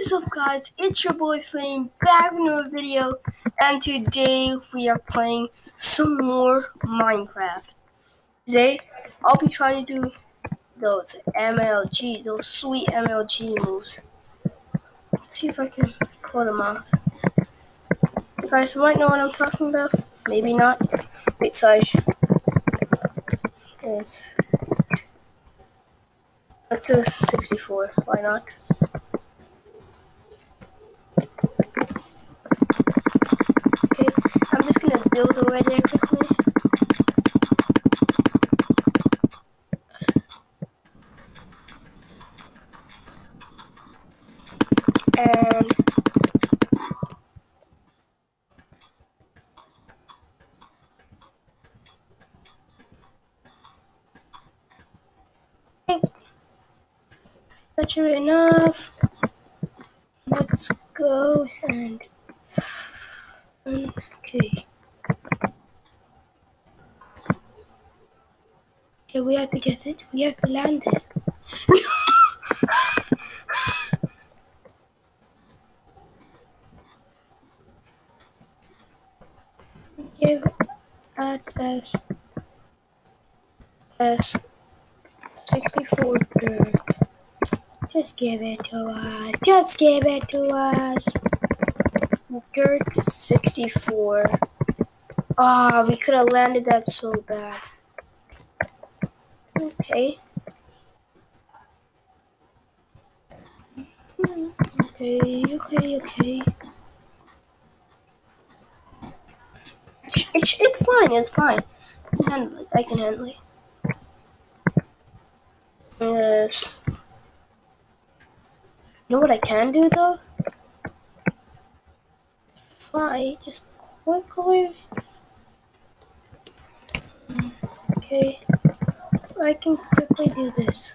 is up guys, it's your boy Flame back with another video and today we are playing some more Minecraft. Today I'll be trying to do those MLG, those sweet MLG moves. Let's see if I can pull them off. You guys might know what I'm talking about, maybe not. Wait, Saj. Yes. That's a 64, why not? Build over there quickly? And enough. Let's go and um, okay. Okay, we have to get it. We have to land it. Give at S S sixty four dirt. Just give it to us. Just give it to us. Dirt sixty four. Ah, oh, we could have landed that so bad. Okay. Okay, okay, okay. It's, it's fine, it's fine. I can handle it, I can handle it. Yes. You know what I can do though? Fine, just quickly. Okay. I can quickly do this.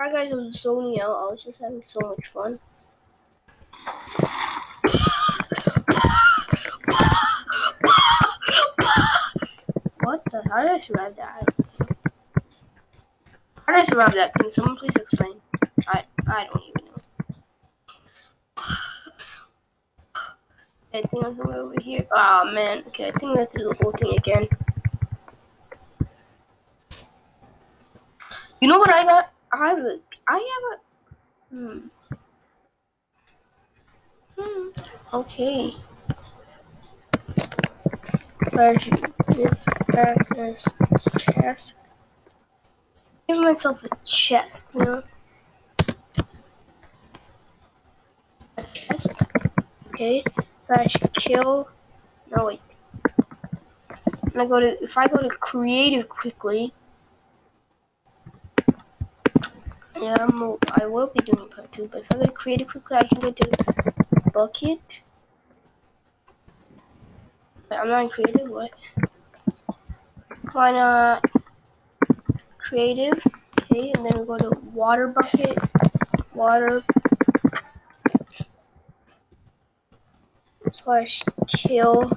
guys, I was zoning out. I was just having so much fun. What the? How did I survive that? How did I survive that? Can someone please explain? I I don't even know. I think I'm over here. Oh man. Okay, I think that's the whole thing again. You know what I got? I have a, I have a, hmm. Hmm. Okay. Large give back this chest. Give myself a chest, you know? A chest. Okay. Slash kill. No wait. I go to if I go to creative quickly. I'm, I will be doing part two, but if I go to creative quickly, I can go to bucket. Wait, I'm not creative, what? Why not creative? Okay, and then we go to water bucket, water slash kill